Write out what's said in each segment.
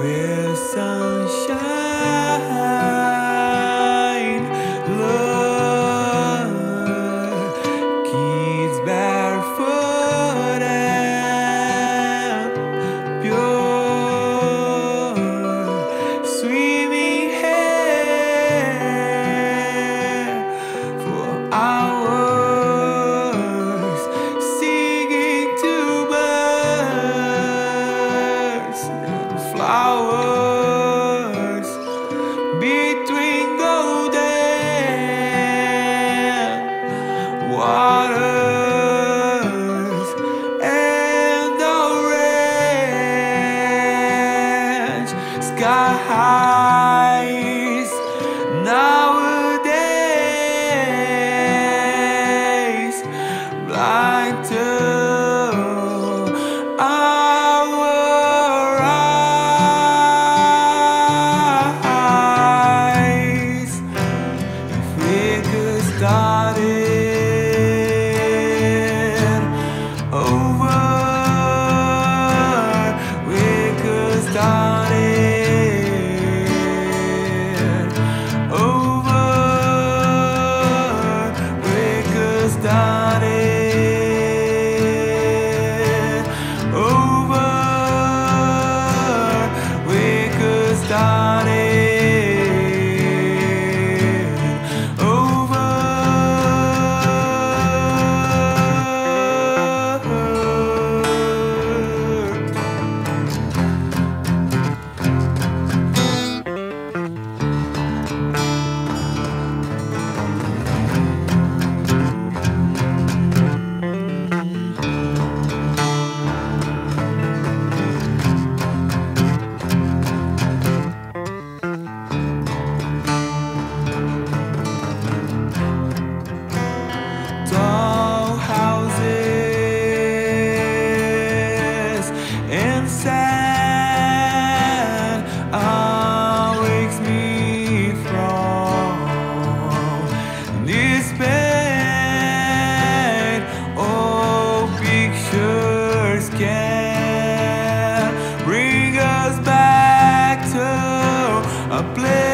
Where sky high. A place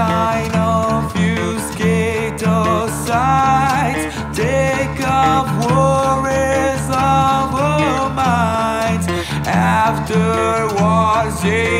Sunshine of you skate sides Take off worries of our minds. After was a